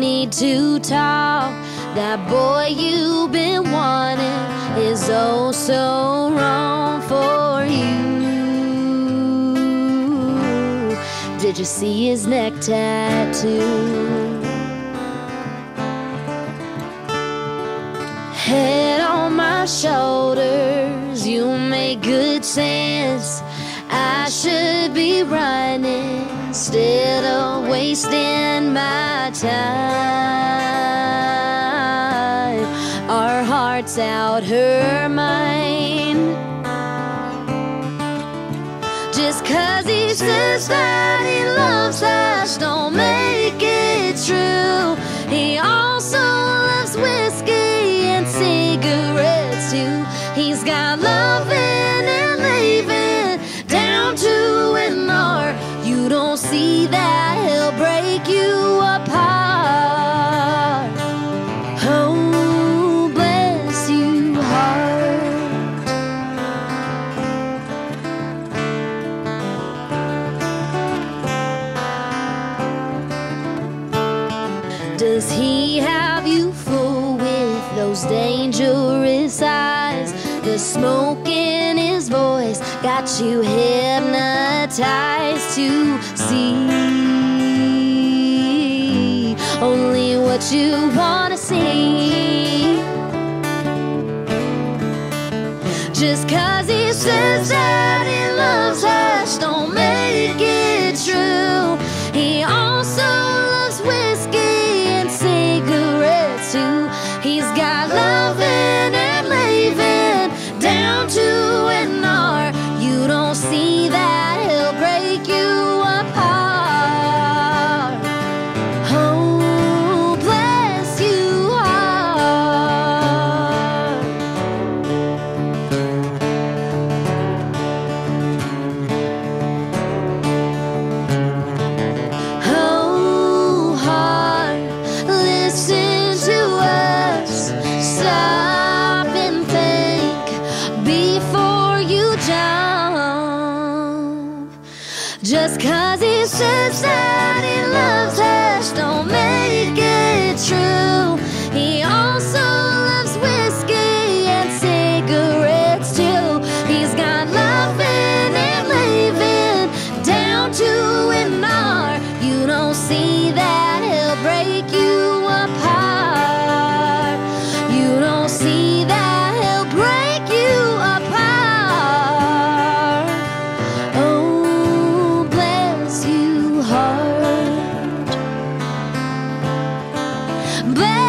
need to talk. That boy you've been wanting is oh so wrong for you. Did you see his neck tattoo? Head on my shoulders, you make good sense. I should be running instead of wasting my time. Our hearts out, her mind. Just cause he says that he loves us, don't make it true. He also loves whiskey and cigarettes too. He's got loving and leaving down to an R. You don't see that Does he have you fooled with those dangerous eyes? The smoke in his voice got you hypnotized to see only what you want to see. Just cause he says that he Just cause he says that he loves us, don't make it true. 돼